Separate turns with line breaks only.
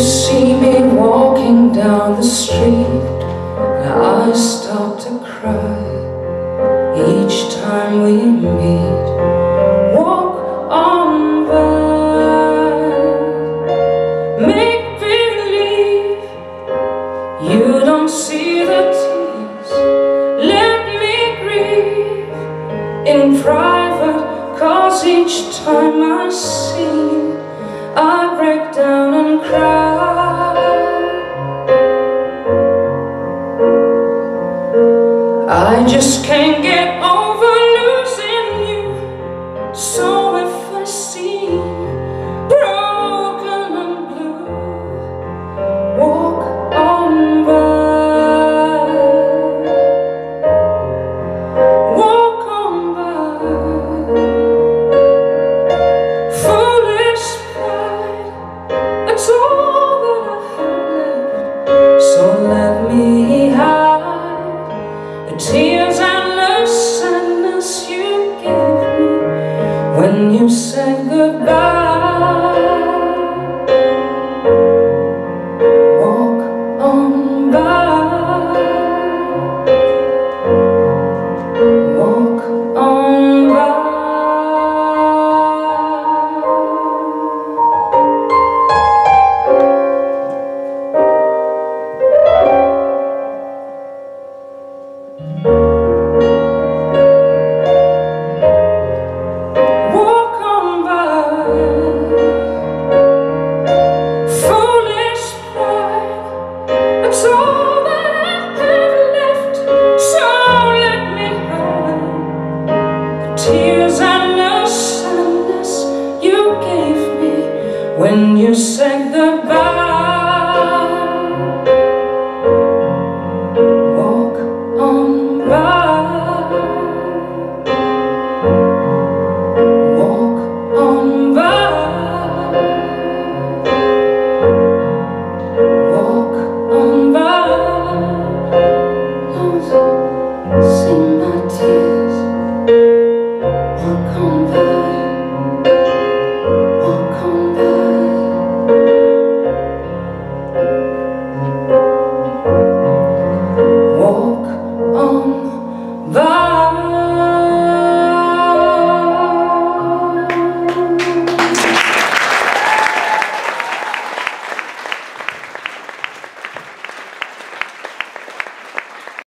see me walking down the street I start to cry. Each time we meet Walk on by. Make believe You don't see the tears. Let me grieve In private Cause each time I see I break down and cry I just can't get When you said goodbye When you said goodbye. Walk